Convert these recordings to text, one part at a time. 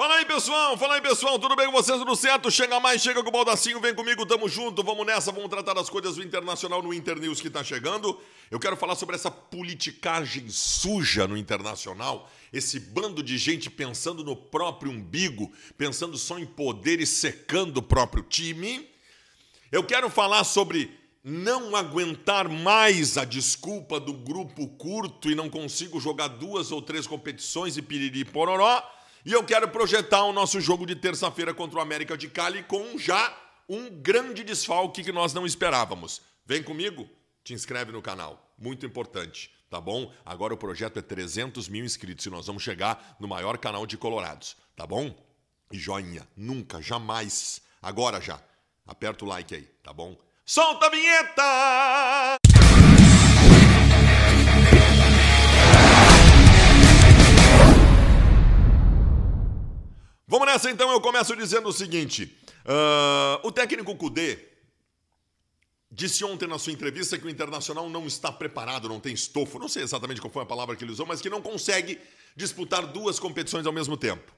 Fala aí, pessoal! Fala aí, pessoal! Tudo bem com vocês? Tudo certo? Chega mais, chega com o Baldacinho, vem comigo, tamo junto, vamos nessa, vamos tratar das coisas do Internacional no Internews que tá chegando. Eu quero falar sobre essa politicagem suja no Internacional, esse bando de gente pensando no próprio umbigo, pensando só em poder e secando o próprio time. Eu quero falar sobre não aguentar mais a desculpa do grupo curto e não consigo jogar duas ou três competições e piriri pororó. E eu quero projetar o nosso jogo de terça-feira contra o América de Cali com já um grande desfalque que nós não esperávamos. Vem comigo? Te inscreve no canal. Muito importante, tá bom? Agora o projeto é 300 mil inscritos e nós vamos chegar no maior canal de Colorados, tá bom? E joinha, nunca, jamais, agora já. Aperta o like aí, tá bom? Solta a vinheta! Vamos nessa então, eu começo dizendo o seguinte: uh, o técnico Kudê disse ontem na sua entrevista que o Internacional não está preparado, não tem estofo, não sei exatamente qual foi a palavra que ele usou, mas que não consegue disputar duas competições ao mesmo tempo.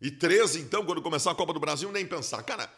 E três, então, quando começar a Copa do Brasil, nem pensar. Cara,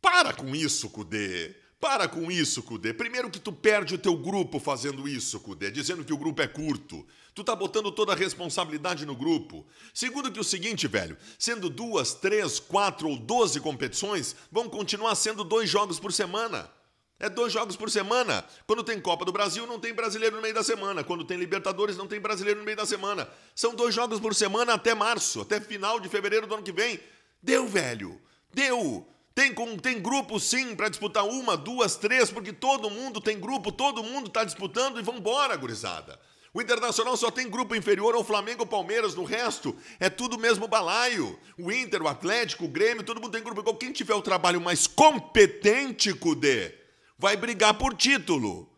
para com isso, Kudê. Para com isso, Cudê. Primeiro que tu perde o teu grupo fazendo isso, Cudê, dizendo que o grupo é curto. Tu tá botando toda a responsabilidade no grupo. Segundo que o seguinte, velho, sendo duas, três, quatro ou doze competições, vão continuar sendo dois jogos por semana. É dois jogos por semana. Quando tem Copa do Brasil, não tem brasileiro no meio da semana. Quando tem Libertadores, não tem brasileiro no meio da semana. São dois jogos por semana até março, até final de fevereiro do ano que vem. Deu, velho. Deu. Tem, tem grupo sim para disputar uma, duas, três, porque todo mundo tem grupo, todo mundo está disputando e vambora, gurizada. O Internacional só tem grupo inferior ao Flamengo, Palmeiras, no resto é tudo mesmo balaio. O Inter, o Atlético, o Grêmio, todo mundo tem grupo igual. Quem tiver o trabalho mais competente, Cudê, vai brigar por título.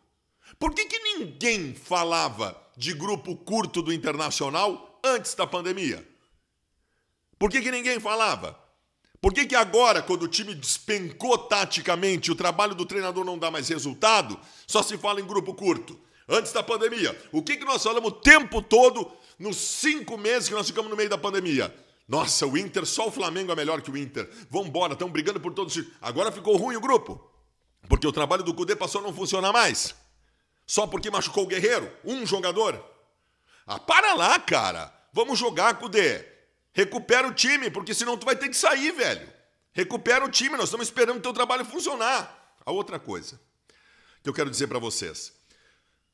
Por que, que ninguém falava de grupo curto do Internacional antes da pandemia? Por que, que ninguém falava? Por que, que agora, quando o time despencou taticamente, o trabalho do treinador não dá mais resultado, só se fala em grupo curto? Antes da pandemia, o que, que nós falamos o tempo todo nos cinco meses que nós ficamos no meio da pandemia? Nossa, o Inter, só o Flamengo é melhor que o Inter. Vambora, estão brigando por todos os. Agora ficou ruim o grupo. Porque o trabalho do Cudê passou a não funcionar mais. Só porque machucou o Guerreiro, um jogador. Ah, para lá, cara. Vamos jogar, Cudê. Recupera o time, porque senão tu vai ter que sair, velho. Recupera o time, nós estamos esperando o teu trabalho funcionar. A outra coisa que eu quero dizer para vocês.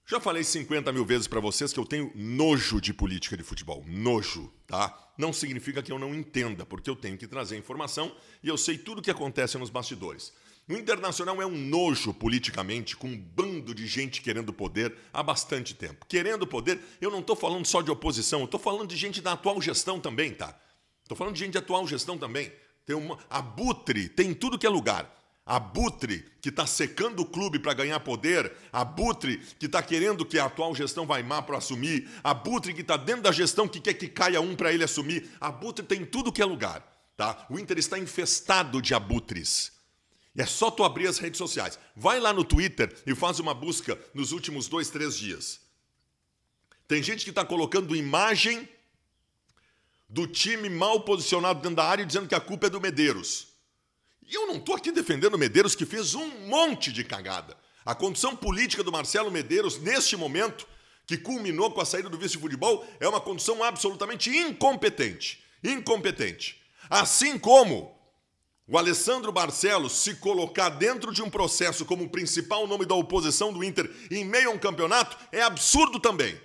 Já falei 50 mil vezes para vocês que eu tenho nojo de política de futebol. Nojo, tá? Não significa que eu não entenda, porque eu tenho que trazer informação e eu sei tudo o que acontece nos bastidores. O Internacional é um nojo politicamente, com um bando de gente querendo poder há bastante tempo. Querendo poder, eu não estou falando só de oposição, eu estou falando de gente da atual gestão também, tá? Estou falando de gente de atual gestão também. Tem uma abutre, tem tudo que é lugar. Abutre que está secando o clube para ganhar poder, abutre que está querendo que a atual gestão vai má para assumir, abutre que está dentro da gestão que quer que caia um para ele assumir. Abutre tem tudo que é lugar, tá? O Inter está infestado de abutres. É só tu abrir as redes sociais. Vai lá no Twitter e faz uma busca nos últimos dois, três dias. Tem gente que está colocando imagem do time mal posicionado dentro da área dizendo que a culpa é do Medeiros. E eu não estou aqui defendendo o Medeiros, que fez um monte de cagada. A condição política do Marcelo Medeiros, neste momento, que culminou com a saída do vice-futebol, é uma condição absolutamente incompetente. Incompetente. Assim como o Alessandro Barcelos se colocar dentro de um processo como o principal nome da oposição do Inter em meio a um campeonato é absurdo também.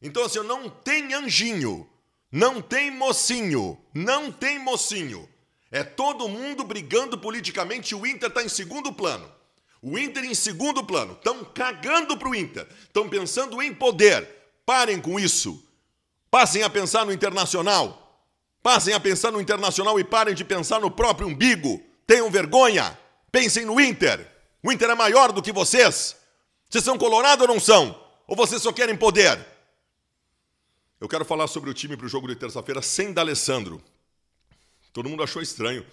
Então, assim, não tem anjinho, não tem mocinho, não tem mocinho. É todo mundo brigando politicamente e o Inter está em segundo plano. O Inter em segundo plano. Estão cagando para o Inter. Estão pensando em poder. Parem com isso. Passem a pensar no internacional. Passem a pensar no internacional e parem de pensar no próprio umbigo. Tenham vergonha. Pensem no Inter. O Inter é maior do que vocês. Vocês são colorado ou não são? Ou vocês só querem poder? Eu quero falar sobre o time para o jogo de terça-feira sem D'Alessandro. Todo mundo achou estranho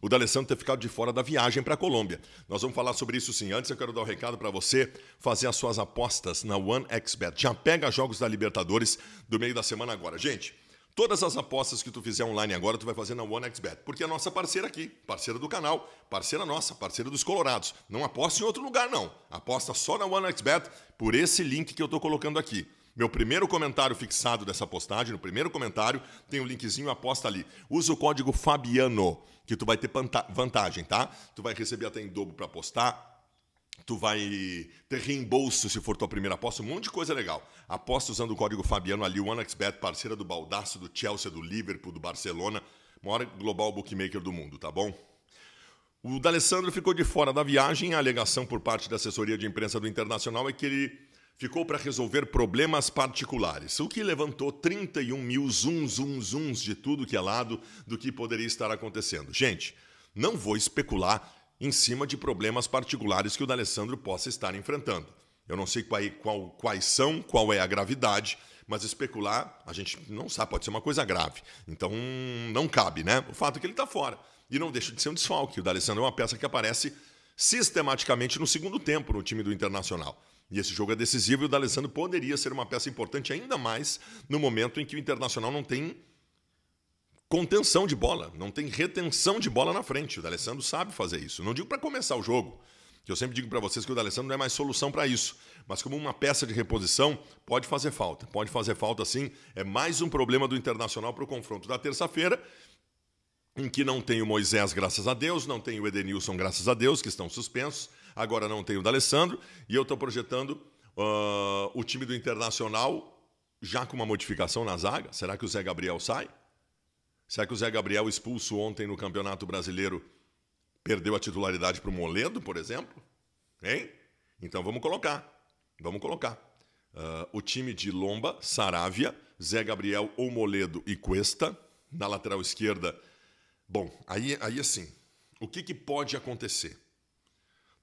o D'Alessandro ter ficado de fora da viagem para a Colômbia. Nós vamos falar sobre isso sim. Antes eu quero dar um recado para você fazer as suas apostas na OneXBet. Já pega jogos da Libertadores do meio da semana agora. Gente, Todas as apostas que tu fizer online agora, tu vai fazer na OneXBet, porque é a nossa parceira aqui, parceira do canal, parceira nossa, parceira dos Colorados. Não aposta em outro lugar, não. Aposta só na OneXBet por esse link que eu estou colocando aqui. Meu primeiro comentário fixado dessa postagem, no primeiro comentário, tem um linkzinho, aposta ali. Usa o código Fabiano, que tu vai ter vantagem, tá? Tu vai receber até em dobro para apostar, tu vai ter reembolso se for tua primeira aposta, um monte de coisa legal. Aposta usando o código Fabiano ali, o OneXBet, parceira do Baldaço, do Chelsea, do Liverpool, do Barcelona, maior global bookmaker do mundo, tá bom? O D'Alessandro ficou de fora da viagem. A alegação por parte da assessoria de imprensa do Internacional é que ele ficou para resolver problemas particulares, o que levantou 31 mil zum, zum, zums de tudo que é lado do que poderia estar acontecendo. Gente, não vou especular em cima de problemas particulares que o D'Alessandro possa estar enfrentando. Eu não sei qual, qual, quais são, qual é a gravidade, mas especular, a gente não sabe, pode ser uma coisa grave. Então, não cabe, né? O fato é que ele está fora. E não deixa de ser um desfalque. O D'Alessandro é uma peça que aparece sistematicamente no segundo tempo no time do Internacional. E esse jogo é decisivo e o D'Alessandro poderia ser uma peça importante ainda mais no momento em que o Internacional não tem contenção de bola, não tem retenção de bola na frente. O D'Alessandro sabe fazer isso. Não digo para começar o jogo, que eu sempre digo para vocês que o D'Alessandro não é mais solução para isso, mas como uma peça de reposição, pode fazer falta. Pode fazer falta sim. É mais um problema do Internacional para o confronto da terça-feira, em que não tem o Moisés, graças a Deus, não tem o Edenilson, graças a Deus, que estão suspensos, agora não tem o D'Alessandro, e eu estou projetando uh, o time do Internacional já com uma modificação na zaga. Será que o Zé Gabriel sai? Será que o Zé Gabriel, expulso ontem no Campeonato Brasileiro, perdeu a titularidade para o Moledo, por exemplo? Hein? Então vamos colocar. Vamos colocar. Uh, o time de Lomba, Saravia, Zé Gabriel ou Moledo e Cuesta. Na lateral esquerda. Bom, aí, aí assim, o que, que pode acontecer?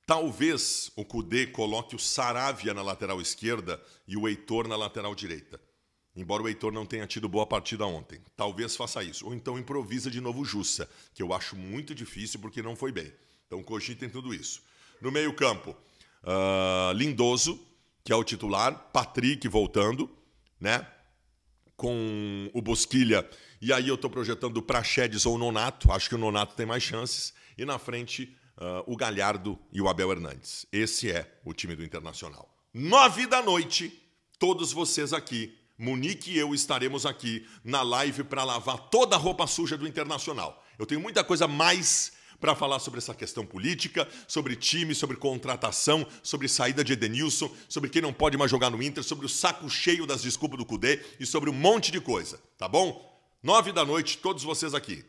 Talvez o Cudê coloque o Saravia na lateral esquerda e o Heitor na lateral direita. Embora o Heitor não tenha tido boa partida ontem. Talvez faça isso. Ou então improvisa de novo Jussa, que eu acho muito difícil porque não foi bem. Então cogitem tudo isso. No meio-campo, uh, Lindoso, que é o titular, Patrick voltando, né? Com o Bosquilha. E aí eu estou projetando o Praxedes ou o Nonato. Acho que o Nonato tem mais chances. E na frente, uh, o Galhardo e o Abel Hernandes. Esse é o time do Internacional. Nove da noite, todos vocês aqui Munique e eu estaremos aqui na live para lavar toda a roupa suja do Internacional. Eu tenho muita coisa mais para falar sobre essa questão política, sobre time, sobre contratação, sobre saída de Edenilson, sobre quem não pode mais jogar no Inter, sobre o saco cheio das desculpas do Cudê e sobre um monte de coisa, tá bom? Nove da noite, todos vocês aqui.